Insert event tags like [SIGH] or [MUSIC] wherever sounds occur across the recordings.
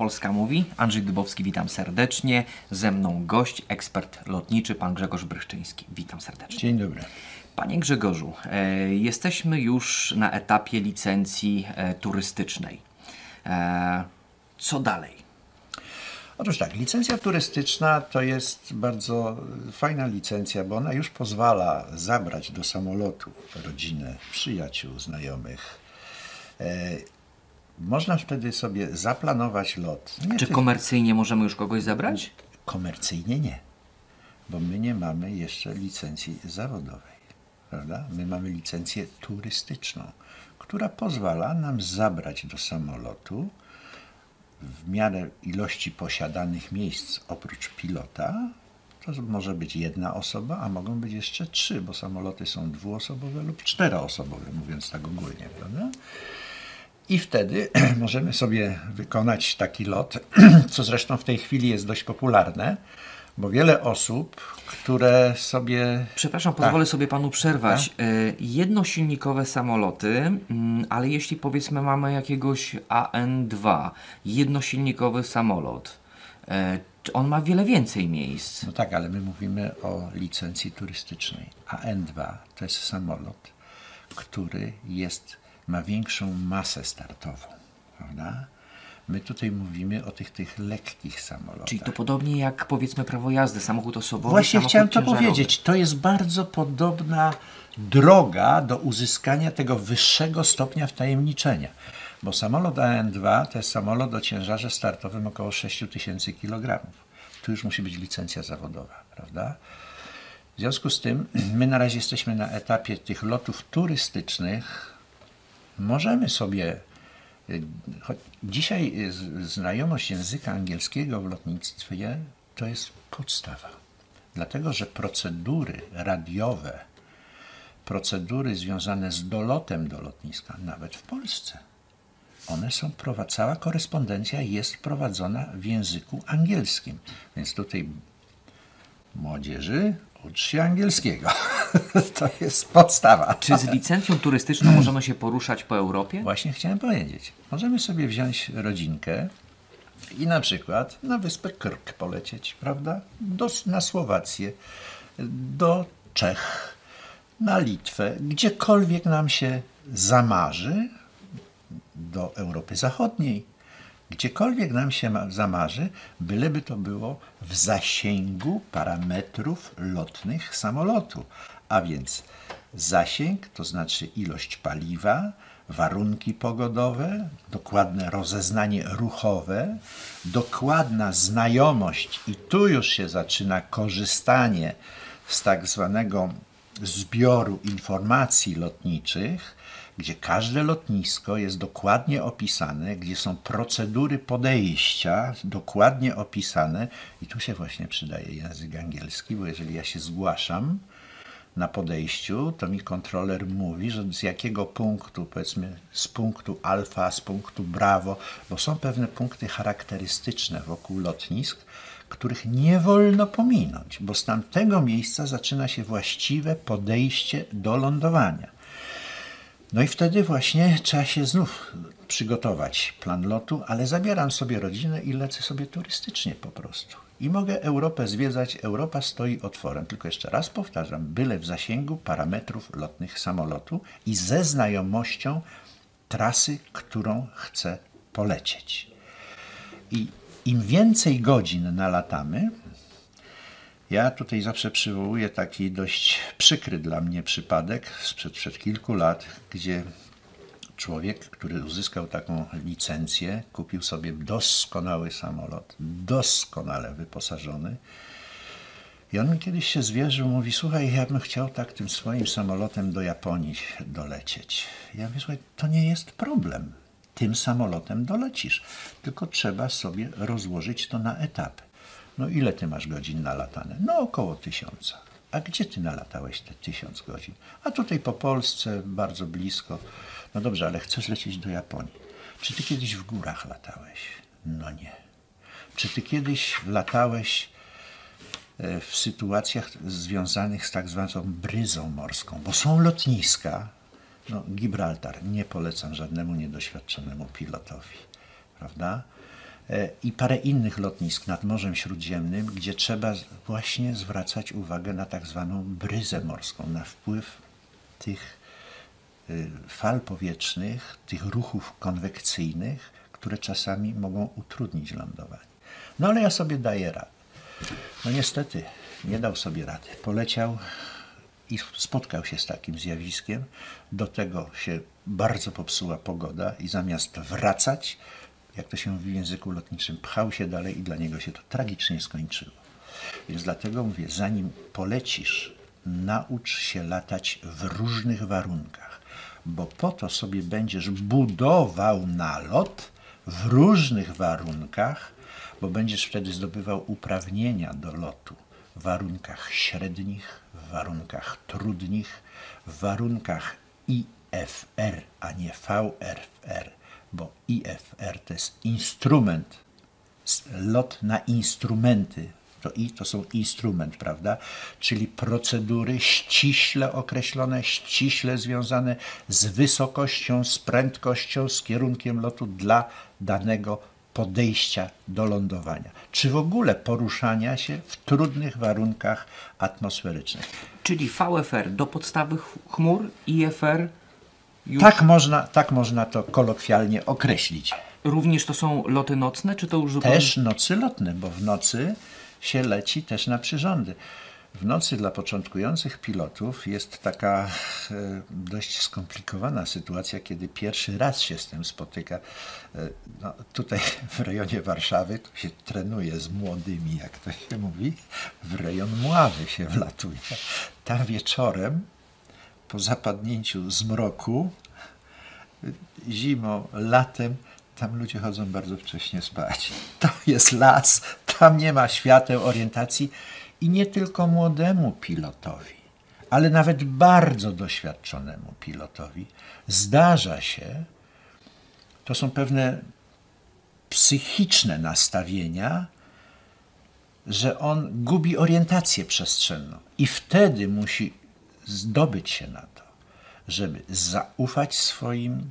Polska mówi. Andrzej Dybowski, witam serdecznie. Ze mną gość, ekspert lotniczy, pan Grzegorz Bryszczyński. Witam serdecznie. Dzień dobry. Panie Grzegorzu, e, jesteśmy już na etapie licencji e, turystycznej. E, co dalej? Otóż tak, licencja turystyczna to jest bardzo fajna licencja, bo ona już pozwala zabrać do samolotu rodzinę, przyjaciół, znajomych. E, można wtedy sobie zaplanować lot. Nie Czy ty- komercyjnie możemy już kogoś zabrać? Komercyjnie nie, bo my nie mamy jeszcze licencji zawodowej, prawda? My mamy licencję turystyczną, która pozwala nam zabrać do samolotu w miarę ilości posiadanych miejsc oprócz pilota. To może być jedna osoba, a mogą być jeszcze trzy, bo samoloty są dwuosobowe lub czteroosobowe, mówiąc tak ogólnie, prawda? I wtedy [CLEARS THROAT] możemy sobie wykonać taki lot, [CLEARS THROAT] co zresztą w tej chwili jest dość popularne, bo wiele osób, które sobie. Przepraszam, Tak. pozwolę sobie panu przerwać. E, Jednosilnikowe samoloty, mm, ale jeśli powiedzmy mamy jakiegoś AN2, jednosilnikowy samolot, e, on ma wiele więcej miejsc. No tak, ale my mówimy o licencji turystycznej. A N2 to jest samolot, który jest, ma większą masę startową, prawda? My tutaj mówimy o tych, tych lekkich samolotach. Czyli to podobnie jak powiedzmy prawo jazdy, samochód osobowy, Właśnie chciałem to powiedzieć. To jest bardzo podobna droga do uzyskania tego wyższego stopnia wtajemniczenia. Bo samolot AN2 to jest samolot o ciężarze startowym około 6000 kg. Tu już musi być licencja zawodowa, prawda? W związku z tym [CLEARS THROAT] my na razie jesteśmy na etapie tych lotów turystycznych. Możemy sobie Dzisiaj y, znajomość języka angielskiego w lotnictwie to jest podstawa. Dlatego, że procedury radiowe, procedury związane z dolotem do lotniska, nawet w Polsce, one są prowadzone, cała korespondencja jest prowadzona w języku angielskim. Więc tutaj młodzieży ucz się angielskiego. [LAUGHS] [LAUGHS] to jest podstawa. Czy z licencją turystyczną możemy się poruszać po Europie? Właśnie chciałem powiedzieć. Możemy sobie wziąć rodzinkę i na przykład na wyspę Krk polecieć, prawda? Do, na Słowację, do Czech, na Litwę, gdziekolwiek nam się zamarzy, do Europy Zachodniej. Gdziekolwiek nam się ma- zamarzy, byleby to było w zasięgu parametrów lotnych samolotu. A więc zasięg to znaczy ilość paliwa, warunki pogodowe, dokładne rozeznanie ruchowe, dokładna znajomość, i tu już się zaczyna korzystanie z tak zwanego zbioru informacji lotniczych, gdzie każde lotnisko jest dokładnie opisane, gdzie są procedury podejścia dokładnie opisane, i tu się właśnie przydaje język angielski, bo jeżeli ja się zgłaszam na podejściu, to mi kontroler mówi, że z jakiego punktu, powiedzmy z punktu alfa, z punktu brawo, bo są pewne punkty charakterystyczne wokół lotnisk, których nie wolno pominąć, bo z tamtego miejsca zaczyna się właściwe podejście do lądowania. No i wtedy właśnie trzeba się znów przygotować plan lotu, ale zabieram sobie rodzinę i lecę sobie turystycznie po prostu. I mogę Europę zwiedzać. Europa stoi otworem. Tylko jeszcze raz powtarzam, byle w zasięgu parametrów lotnych samolotu i ze znajomością trasy, którą chcę polecieć. I im więcej godzin nalatamy, ja tutaj zawsze przywołuję taki dość przykry dla mnie przypadek sprzed przed kilku lat, gdzie człowiek, który uzyskał taką licencję, kupił sobie doskonały samolot, doskonale wyposażony. I on mi kiedyś się zwierzył, mówi, słuchaj, ja bym chciał tak tym swoim samolotem do Japonii dolecieć. Ja mówię, słuchaj, to nie jest problem. Tym samolotem dolecisz, tylko trzeba sobie rozłożyć to na etapy. No ile ty masz godzin nalatane? No około tysiąca. A gdzie ty nalatałeś te tysiąc godzin? A tutaj po Polsce, bardzo blisko. No dobrze, ale chcesz lecieć do Japonii. Czy ty kiedyś w górach latałeś? No nie. Czy ty kiedyś latałeś e, w sytuacjach związanych z tak zwaną bryzą morską, bo są lotniska, no, Gibraltar nie polecam żadnemu niedoświadczonemu pilotowi, prawda? E, I parę innych lotnisk nad Morzem Śródziemnym, gdzie trzeba właśnie zwracać uwagę na tak zwaną bryzę morską, na wpływ tych y, fal powietrznych, tych ruchów konwekcyjnych, które czasami mogą utrudnić lądowanie. No ale ja sobie daję radę. No niestety, nie dał sobie rady. Poleciał i spotkał się z takim zjawiskiem. Do tego się bardzo popsuła pogoda i zamiast wracać, jak to się mówi w języku lotniczym, pchał się dalej i dla niego się to tragicznie skończyło. Więc dlatego mówię, zanim polecisz, naucz się latać w różnych warunkach, bo po to sobie będziesz budował nalot w różnych warunkach, bo będziesz wtedy zdobywał uprawnienia do lotu w warunkach średnich, w warunkach trudnych, w warunkach IFR, a nie VRR, bo IFR to jest instrument, lot na instrumenty. To I to są instrument, prawda? Czyli procedury ściśle określone, ściśle związane z wysokością, z prędkością, z kierunkiem lotu dla danego podejścia do lądowania, czy w ogóle poruszania się w trudnych warunkach atmosferycznych. Czyli VFR do podstawy chmur, IFR już... Tak można, tak można to kolokwialnie określić. Również to są loty nocne, czy to już zupełnie... Też nocy lotne, bo w nocy się leci też na przyrządy. W nocy dla początkujących pilotów jest taka e, dość skomplikowana sytuacja, kiedy pierwszy raz się z tym spotyka. E, no, tutaj w rejonie Warszawy to się trenuje z młodymi, jak to się mówi. W rejon Mławy się wlatuje. Tam wieczorem, po zapadnięciu zmroku, zimą, latem, tam ludzie chodzą bardzo wcześnie spać. To jest las, tam nie ma świateł, orientacji i nie tylko młodemu pilotowi, ale nawet bardzo doświadczonemu pilotowi zdarza się, to są pewne psychiczne nastawienia, że on gubi orientację przestrzenną i wtedy musi zdobyć się na to, żeby zaufać swoim,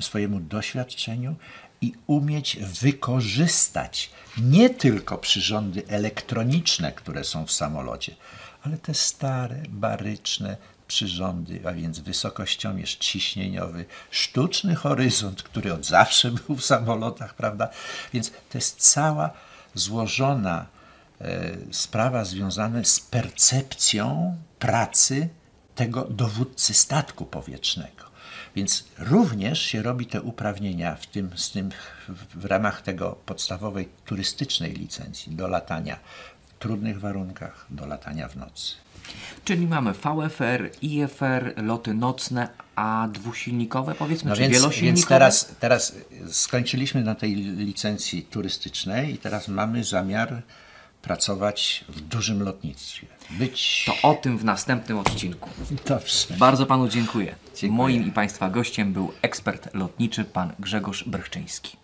swojemu doświadczeniu i umieć wykorzystać nie tylko przyrządy elektroniczne, które są w samolocie, ale te stare, baryczne przyrządy, a więc wysokościomierz ciśnieniowy, sztuczny horyzont, który od zawsze [LAUGHS] był w samolotach, prawda? Więc to jest cała złożona sprawa związana z percepcją pracy tego dowódcy statku powietrznego. Więc również się robi te uprawnienia w, tym, z tym, w ramach tego podstawowej turystycznej licencji do latania w trudnych warunkach, do latania w nocy. Czyli mamy VFR, IFR, loty nocne, a dwusilnikowe powiedzmy, no czy więc, wielosilnikowe? Więc teraz, teraz skończyliśmy na tej licencji turystycznej i teraz mamy zamiar pracować w dużym lotnictwie. Być... To o tym w następnym odcinku. Dobrze. Bardzo Panu dziękuję. Dziękuję. Moim i Państwa gościem był ekspert lotniczy pan Grzegorz Brchczyński.